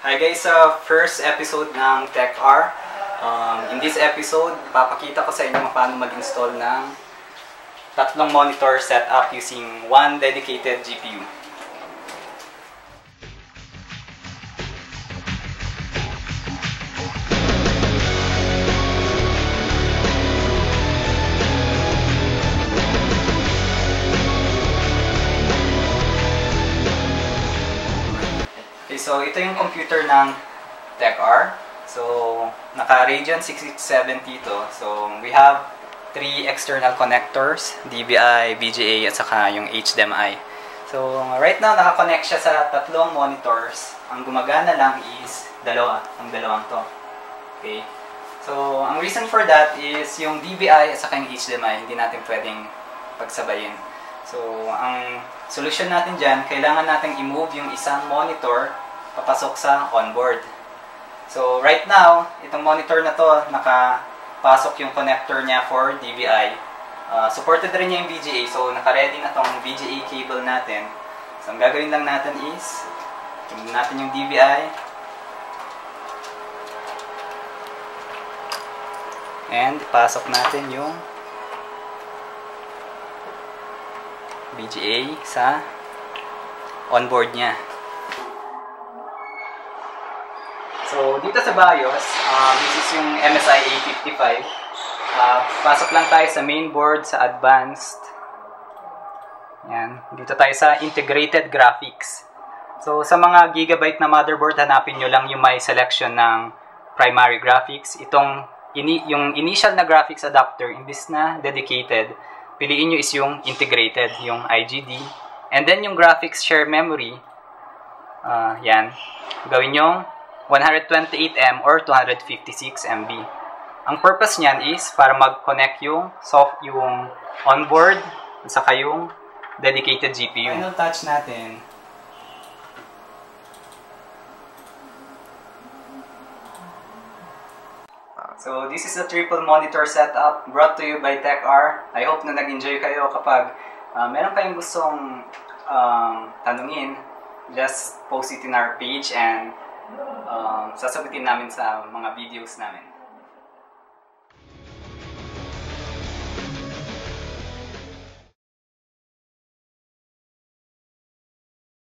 Hi guys, sa first episode ng TechR. Um, in this episode, papakita ko sa inyo paano mag-install ng tatlong monitor setup using one dedicated GPU. So ito yung computer ng TechR. So, naka Radeon 6670 to. So, we have three external connectors, DVI, VGA, at saka yung HDMI. So, right now, nakakonect siya sa tatlong monitors. Ang gumagana lang is dalawa, ang dalawang to. Okay? So, ang reason for that is yung DVI at saka yung HDMI, hindi natin pwedeng pagsabayin. So, ang solution natin dyan, kailangan natin i-move yung isang monitor papasok sa onboard. So, right now, itong monitor na to, nakapasok yung connector niya for DVI. Uh, supported rin niya yung VGA, so naka-ready na tong VGA cable natin. So, ang gagawin lang natin is, tingnan natin yung DVI. And, pasok natin yung VGA sa onboard niya. So, dito sa BIOS, um, this is yung MSI A55. Uh, pasok lang tayo sa mainboard, sa advanced. Yan. Dito tayo sa integrated graphics. So, sa mga gigabyte na motherboard, hanapin nyo lang yung may selection ng primary graphics. Itong, ini yung initial na graphics adapter, imbis na dedicated, piliin nyo is yung integrated, yung IGD. And then yung graphics share memory, uh, yan, gawin yung 128M or 256 MB. Ang purpose niyan is para mag-connect yung soft yung onboard at saka yung dedicated GPU. Final touch natin. So this is a triple monitor setup brought to you by TechR. I hope na nag-enjoy kayo kapag uh, meron kayong gustong um, tanungin, just post it in our page and um, sasagutin namin sa mga videos namin.